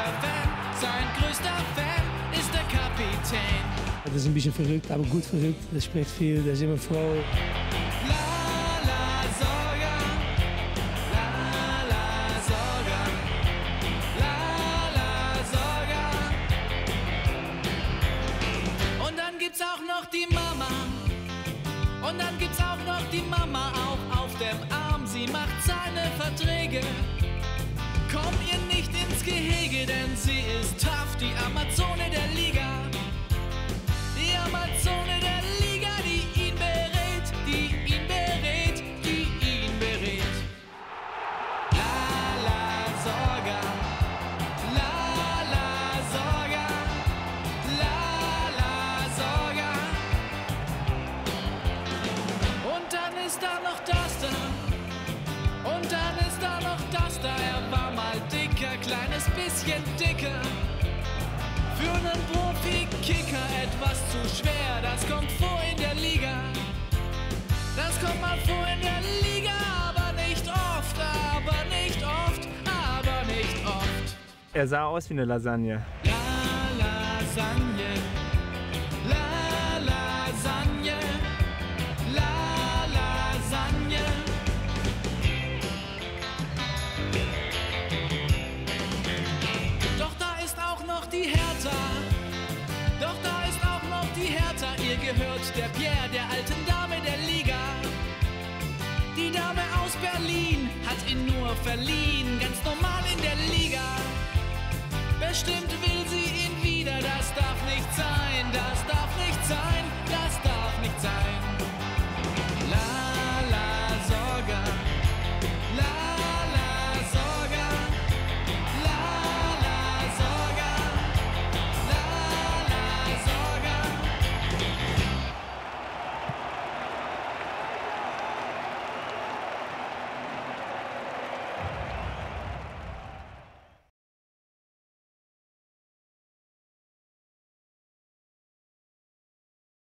größter Fan, sein größter Fan ist der Kapitän. Das ist ein bisschen verrückt, aber gut verrückt. Der spricht viel, der ist immer froh. La la Sorga, la la Sorga, la la Sorga. Und dann gibt's auch noch die Mama. Und dann gibt's auch noch die Mama auch auf dem Arm. Sie macht seine Verträge. Denn sie ist tough, die Amazone der bisschen dicker. Für einen Profi-Kicker etwas zu schwer, das kommt vor in der Liga. Das kommt mal vor in der Liga, aber nicht oft, aber nicht oft, aber nicht oft. Er sah aus wie eine Lasagne. La Lasagne, gehört der Pierre, der alten Dame der Liga. Die Dame aus Berlin hat ihn nur verliehen, ganz normal